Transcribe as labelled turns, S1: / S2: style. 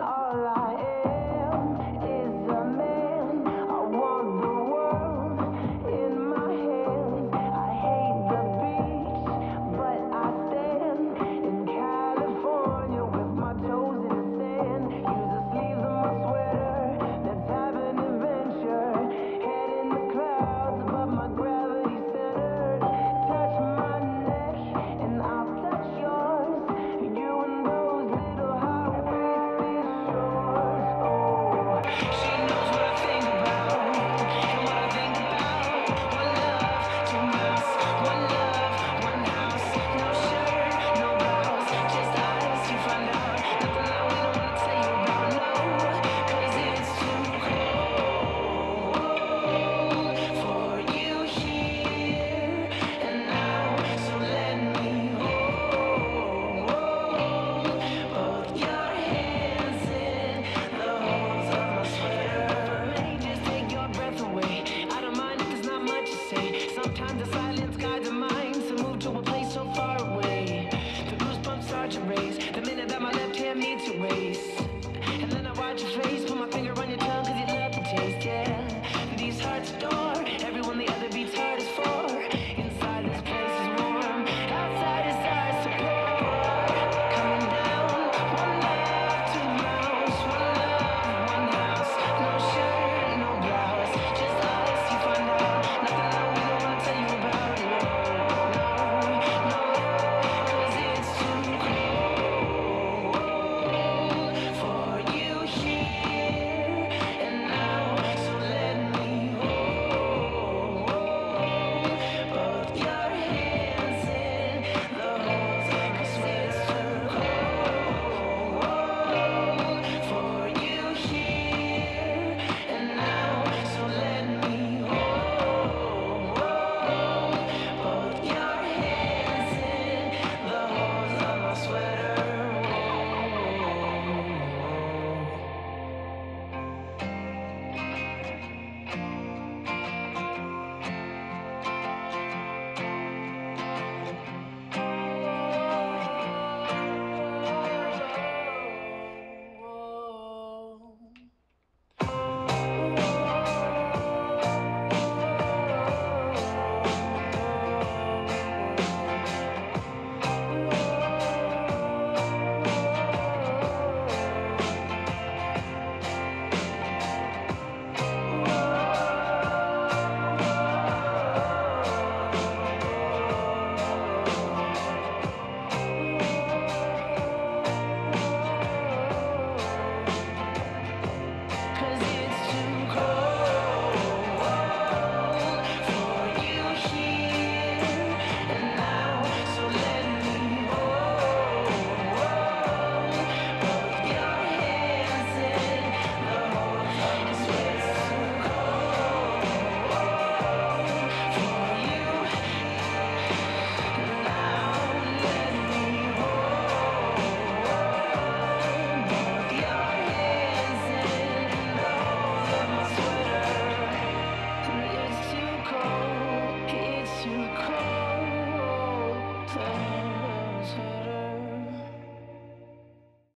S1: All I The minute that my left hand meets to waist, And then I watch your face, put my finger on your tongue, cause you love the taste, yeah. These hearts don't.